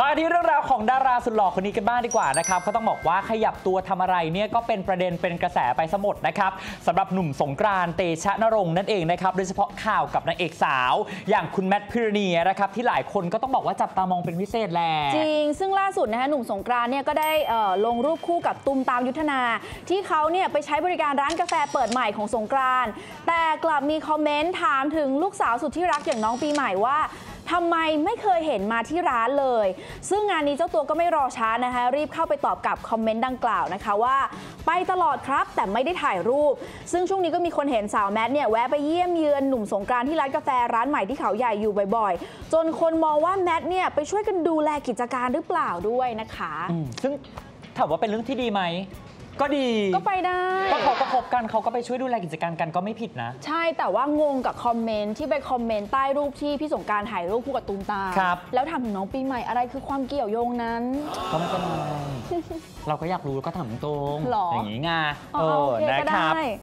มาที่เรื่องราวของดาราสุดหล่อคนนี้กันบ้างดีกว่านะครับเขาต้องบอกว่าขยับตัวทำอะไรเนี่ยก็เป็นประเด็นเป็นกระแสไปสมดนะครับสำหรับหนุ่มสงกรานเตชะนรงค์นั่นเองนะครับโดยเฉพาะข่าวกับนางเอกสาว อย่างคุณแมทพิรณีนะครับที่หลายคนก็ต้องบอกว่าจับตามองเป็นพิเศษแหละจริง ซึ่งล่าสุดนะคะหนุ่มสงกรานเนี่ยก็ได้ลงรูปคู่กับตุมตามยุทธนา ที่เขาเนี่ยไปใช้บริการร้านกาแฟเปิดใหม่ของสงกรานแต่กลับมีคอมเมนต์ถามถึงลูกสาวสุดที่รักอย่างน้องปีใหม่ว่า ทำไมไม่เคยเห็นมาที่ร้านเลย ซึ่งงานนี้เจ้าตัวก็ไม่รอช้านะคะ รีบเข้าไปตอบกับคอมเมนต์ดังกล่าวนะคะว่า ไปตลอดครับแต่ไม่ได้ถ่ายรูป ซึ่งช่วงนี้ก็มีคนเห็นสาวแมทเนี่ยแวะไปเยี่ยมเยือนหนุ่มสงกรานต์ที่ร้านกาแฟร้านใหม่ที่เขาใหญ่อยู่บ่อยๆ จนคนมองว่าแมทเนี่ยไปช่วยกันดูแลกิจการหรือเปล่าด้วยนะคะอืมซึ่งถามว่าเป็นเรื่องที่ดีไหม ก็ดี ก็ไปได้ก็เขาก็ คบกันเขาก็ไปช่วยดูแลกิจการกันก็ไม่ผิดนะ ใช่แต่ว่างงกับคอมเมนต์ที่ไปคอมเมนต์ใต้รูปที่พี่สงกรารถ่ายรูปคู่กับตูมตามครับ แล้วถามถึงน้องปีใหม่อะไรคือความเกี่ยวโยงนั้น ก็ไม่เป็นไรเราก็อยากรู้แล้วก็ถามตรงๆหรอ อย่างนี้ไงอ๋อโอเคก็นะครับได้